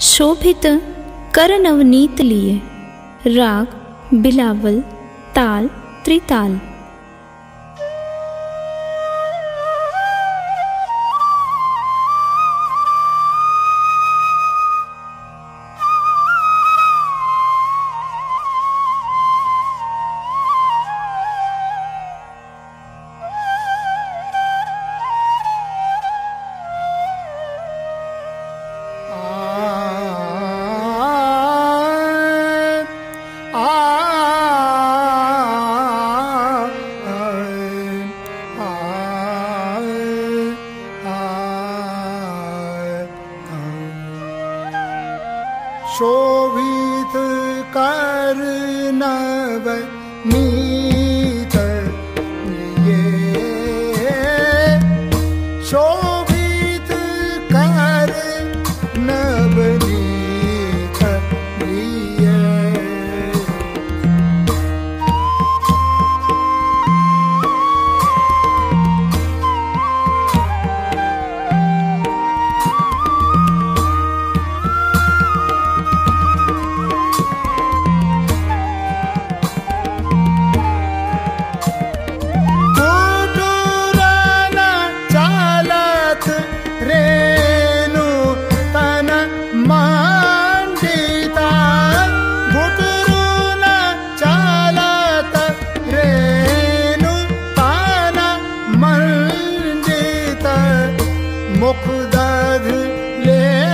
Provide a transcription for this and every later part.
शोभित कर नवनीत लिए। राग बिलावल ताल त्रिताल। शोभित कर नव नी derler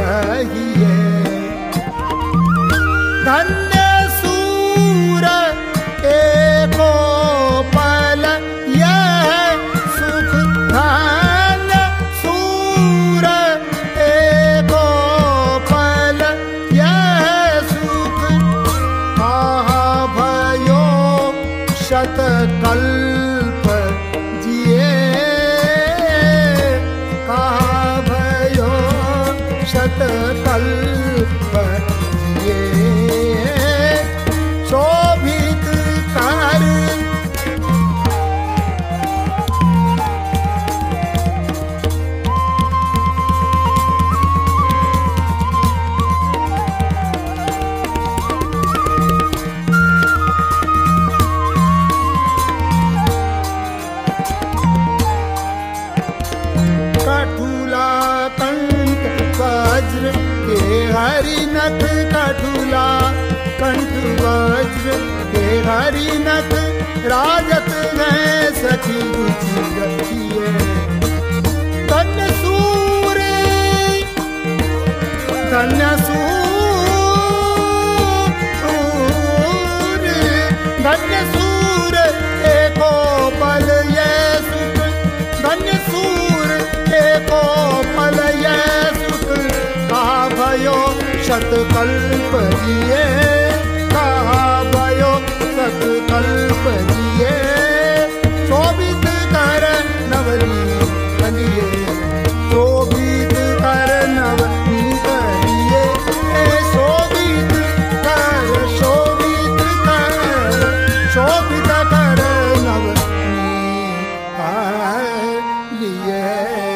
रहिए धन्य सूर एको पल यह सुख धन सूर एको पल यह सुख कहा भयो शतकल् नथ कठुला कंठ वज्र, हे हरि नथ राजत गए सखी रुचि रखिए धन्य सूर धन्य सूर धन्य सूर, एको पल ये सुख धन्य सूर, एको पल ये सुख कहा भयो शतकल्प जिए कहा भयो शतकल्प जिए शोभित कर नवनी कलिए शोभित कर नवनी कलिए ए, शोभित कर शोभित कर शोभित कर नवनी लिए